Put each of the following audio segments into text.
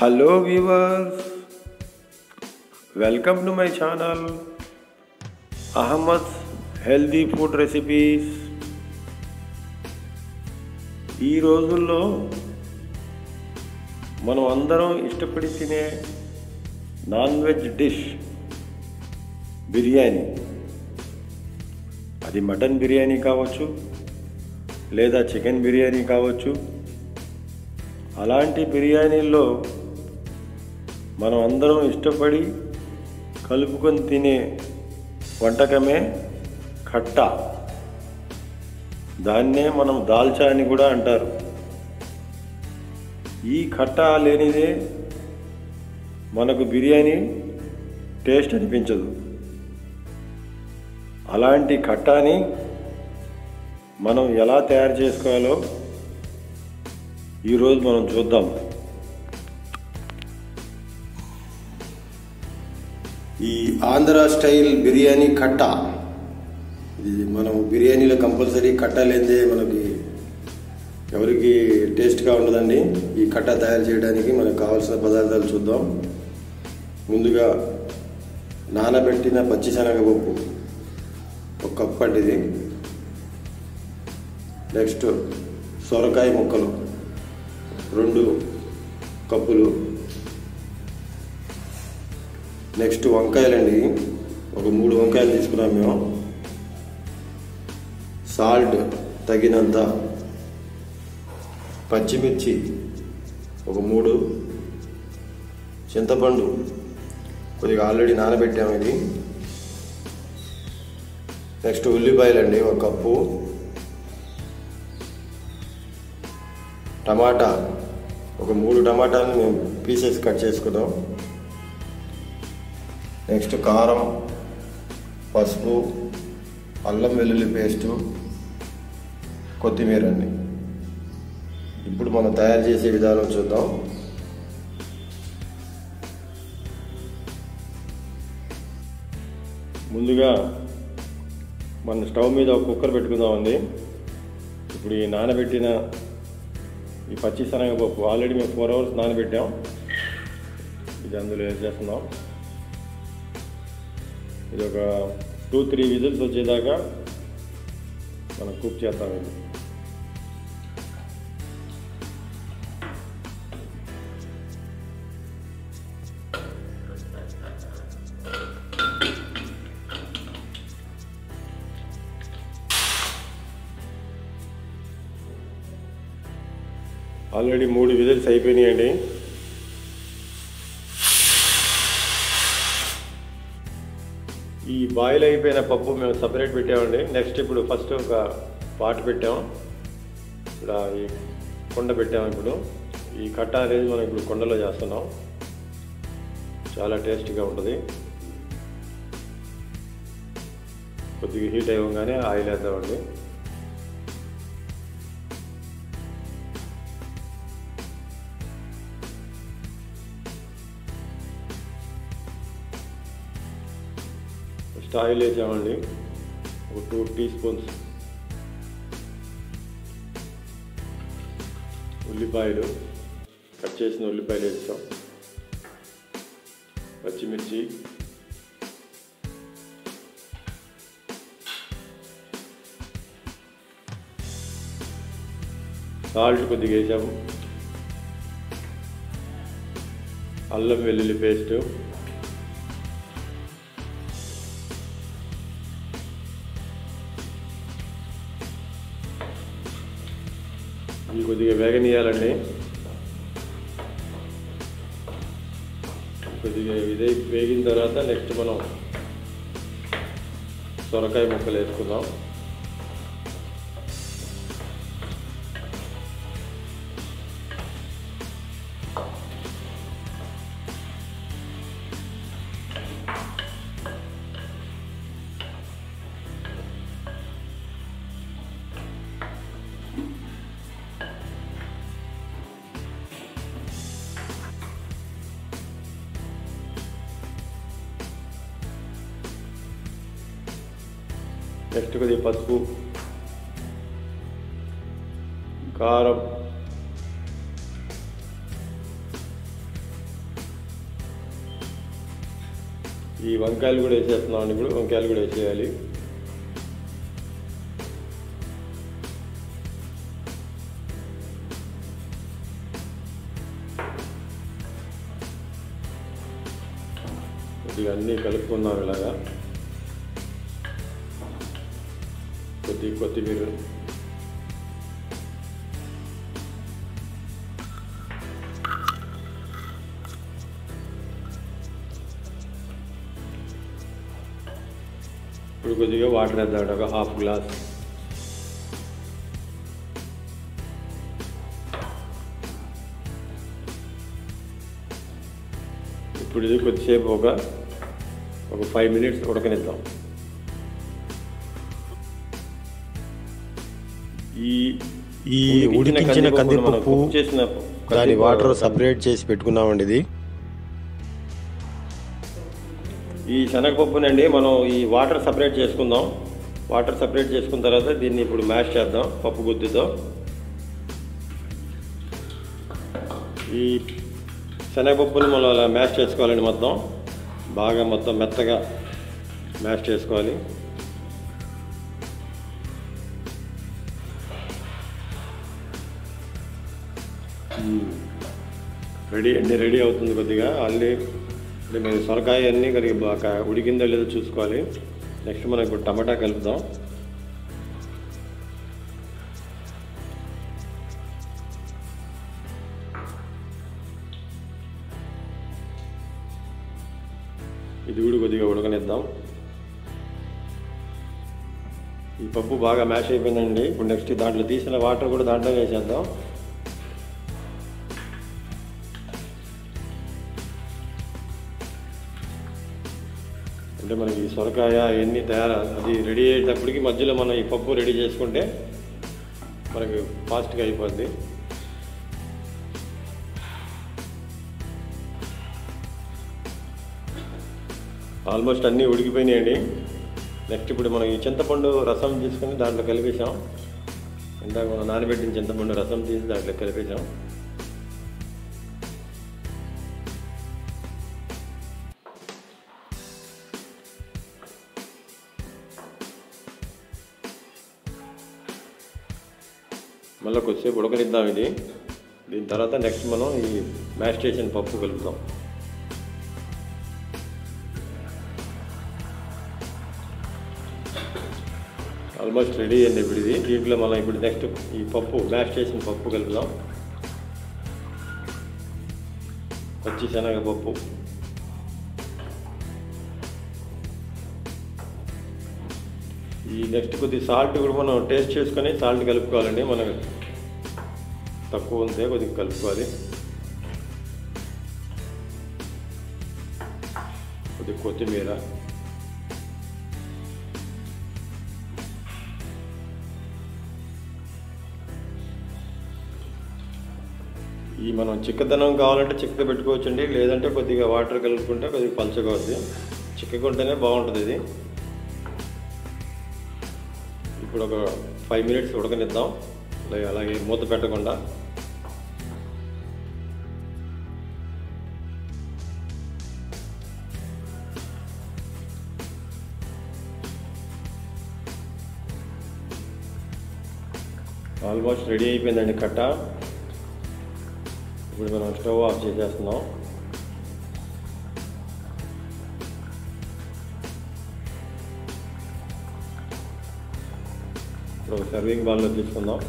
Hello viewers welcome to my channel Ahmed healthy food recipes ఈ రోజుల్లో మనం అందరం ఇష్టపడి తినే నాన్ వెజ్ డిష్ బిర్యానీ. అది మటన్ బిర్యానీ కావచ్చు లేదా చికెన్ బిర్యానీ కావచ్చు. అలాంటి బిర్యానీల్లో మనం అందరం ఇష్టపడి కలుపుకొని తినే వంటకమే కట్ట. దాన్నే మనం దాల్చా అని కూడా అంటారు. ఈ కట్ట లేనిదే మనకు బిర్యానీ టేస్ట్ అనిపించదు. అలాంటి కట్టాని మనం ఎలా తయారు చేసుకోవాలో ఈరోజు మనం చూద్దాం. ఈ ఆంధ్ర స్టైల్ బిర్యానీ కట్ట. ఇది మనం బిర్యానీలో కంపల్సరీ కట్ట లేదే మనకి ఎవరికి టేస్ట్గా ఉండదండి. ఈ కట్ట తయారు చేయడానికి మనకు కావాల్సిన పదార్థాలు చూద్దాం. ముందుగా నానబెట్టిన పచ్చిశనగపప్పు. ఒక కప్పు నెక్స్ట్ సొరకాయ ముక్కలు. రెండు కప్పులు నెక్స్ట్ వంకాయలండి. ఒక మూడు వంకాయలు తీసుకున్నాం మేము. సాల్ట్ తగినంత పచ్చిమిర్చి ఒక మూడు. చింతపండు కొద్దిగా ఆల్రెడీ నానబెట్టాము ఇది. నెక్స్ట్ ఉల్లిపాయలండి ఒక కప్పు. టమాటా ఒక మూడు టమాటాలను మేము పీసెస్ కట్ చేసుకున్నాం. నెక్స్ట్ కారం పసుపు అల్లం వెల్లుల్లి పేస్టు కొత్తిమీర అండి ఇప్పుడు మనం తయారు చేసే విధానం చూద్దాం. ముందుగా మన స్టవ్ మీద ఒక కుక్కర్ పెట్టుకుందామండి ఇప్పుడు ఈ నానబెట్టిన ఈ పచ్చి శనగపప్పు ఆల్రెడీ మేము ఫోర్ అవర్స్ నానబెట్టాం. ఇది అందులో వేసేస్తున్నాం. ఇది ఒక టూ త్రీ విజిల్స్ వచ్చేదాకా మనం కుక్ చేద్దాం ఇది. ఆల్రెడీ మూడు విజిల్స్ అయిపోయినాయండి. ఈ బాయిల్ అయిపోయిన పప్పు మేము సపరేట్ పెట్టామండి. నెక్స్ట్ ఇప్పుడు ఫస్ట్ ఒక పాట్ పెట్టాం. ఇక్కడ ఈ కొండ పెట్టాము ఇప్పుడు. ఈ కట్ట అనేది మనం ఇప్పుడు కొండలో చేస్తున్నాం. చాలా టేస్టీగా ఉంటుంది. కొద్దిగా హీట్ అవ్వగానే ఆయిల్ వేద్దామండి. ఫస్ట్ ఆయిల్ వేసామండి ఒక టూ టీ స్పూన్స్ ఉల్లిపాయలు. కట్ చేసిన ఉల్లిపాయలు వేస్తాం. పచ్చిమిర్చి. సాల్ట్ కొద్దిగా వేసాము. అల్లం వెల్లుల్లి పేస్టు. ఇవి కొద్దిగా వేగనీయాలండి కొద్దిగా ఇదే వేగిన తర్వాత నెక్స్ట్ మనం సొరకాయ ముక్కలు వేసుకుందాం. నెక్స్ట్ కొద్ది పసుపు కారం ఈ వంకాయలు కూడా వేసేస్తున్నాం ఇప్పుడు వంకాయలు కూడా వేసేయాలి. ఇది అన్నీ కలుపుకున్నాం ఇలాగా. కొద్ది కొత్తిమీర ఇప్పుడు కొద్దిగా వాటర్ వేద్దాం ఒక హాఫ్ గ్లాస్ ఇప్పుడు ఇది కొద్దిసేపు ఒక ఒక ఫైవ్ మినిట్స్ ఉడకనిద్దాం ఈ ఈ ఉడికించిన కందిపప్పు దాని వాటర్ సపరేట్ చేసి పెట్టుకున్నామండి ఇది. ఈ శనగపప్పునండి మనం ఈ వాటర్ సపరేట్ చేసుకుందాం. వాటర్ సపరేట్ చేసుకున్న తర్వాత దీన్ని ఇప్పుడు మ్యాష్ చేద్దాం పప్పు గుత్తితో. ఈ శనగపప్పుని మనం అలా మ్యాష్ చేసుకోవాలండి మొత్తం. బాగా మొత్తం మెత్తగా మ్యాష్ చేసుకోవాలి. Hmm. రెడీ అంటే రెడీ అవుతుంది కొద్దిగా. ఆల్రెడీ అంటే మీరు సొరకాయ అన్నీ కొద్దిగా బాగా ఉడికిందో లేదో చూసుకోవాలి. నెక్స్ట్ మనం ఇప్పుడు టమాటా కలుపుదాం. ఇది కూడా కొద్దిగా ఉడకనిద్దాం. ఈ పప్పు బాగా మ్యాష్ అయిపోయిందండి. ఇప్పుడు నెక్స్ట్ దాంట్లో తీసిన వాటర్ కూడా దాంట్లో వేసేద్దాం. అంటే మనకి సొరకాయ అవన్నీ తయారు అది రెడీ అయ్యేటప్పటికి మధ్యలో మనం ఈ పప్పు రెడీ చేసుకుంటే మనకి ఫాస్ట్గా అయిపోద్ది. ఆల్మోస్ట్ అన్నీ ఉడికిపోయినాయండి. నెక్స్ట్ ఇప్పుడు మనం ఈ చింతపండు రసం తీసుకొని దాంట్లో కలిపేసాం ఇందాక మనం నానబెట్టిన చింతపండు రసం తీసి దాంట్లో కలిపేసాం మళ్ళీ కొద్దిసేపు ఉడకనిద్దాం ఇది. దీని తర్వాత నెక్స్ట్ మనం ఈ మ్యాష్ చేసిన పప్పు కలుపుతాం. ఆల్మోస్ట్ రెడీ అయింది ఇప్పుడు ఇది. దీంట్లో మనం ఇప్పుడు నెక్స్ట్ ఈ పప్పు మ్యాష్ చేసిన పప్పు కలుపుదాం. పచ్చి శనగపప్పు. ఈ నెక్స్ట్ కొద్ది సాల్ట్ కూడా మనం టేస్ట్ చేసుకొని సాల్ట్ కలుపుకోవాలండి. మనకు తక్కువ ఉంటే కొద్దిగా కలుపుకోవాలి. కొద్దిగా కొత్తిమీర. ఈ మనం చిక్కదనం కావాలంటే చిక్కద పెట్టుకోవచ్చండి లేదంటే కొద్దిగా వాటర్ కలుపుకుంటే కొద్దిగా పలచగా అవుద్ది. చిక్కకుంటేనే బాగుంటుంది ఇది. ఇప్పుడు ఒక ఫైవ్ మినిట్స్ ఉడకనిద్దాం. అలాగే అలాగే మూత పెట్టకుండా. ఆల్మోస్ట్ రెడీ అయిపోయిందండి కట్ట. ఇప్పుడు మనం స్టవ్ ఆఫ్ చేసేస్తున్నాం. ఇప్పుడు సర్వింగ్ బాల్లో తీసుకుందాం.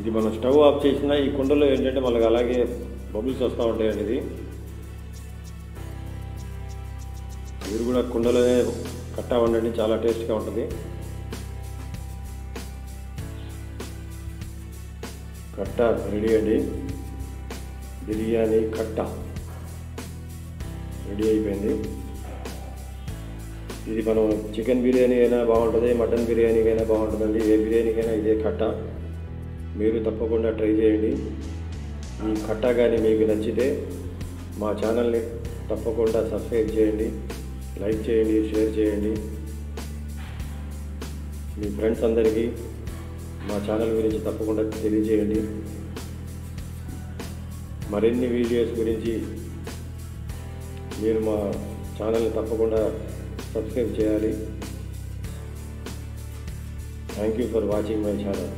ఇది మనం స్టవ్ ఆఫ్ చేసిన ఈ కుండలో ఏంటంటే మనకు అలాగే బబుల్స్ వస్తూ ఉంటాయండి ఇది. మీరు కూడా కుండలోనే కట్టా వండండి చాలా టేస్ట్గా ఉంటుంది. కట్ట రెడీ అండి. బిర్యానీ కట్ట రెడీ అయిపోయింది. ఇది మనం చికెన్ బిర్యానీ అయినా బాగుంటుంది మటన్ బిర్యానీకి అయినా బాగుంటుందండి. ఏ బిర్యానీకైనా ఇదే కట్ట. మీరు తప్పకుండా ట్రై చేయండి. ఈ కట్ట కానీ మీకు నచ్చితే మా ఛానల్ని తప్పకుండా సబ్స్క్రైబ్ చేయండి. లైక్ చేయండి షేర్ చేయండి. మీ ఫ్రెండ్స్ అందరికీ మా ఛానల్ గురించి తప్పకుండా తెలియజేయండి. మరిన్ని వీడియోస్ గురించి మీరు మా ఛానల్ని తప్పకుండా సబ్స్క్రైబ్ చేయాలి. Thank you for watching my channel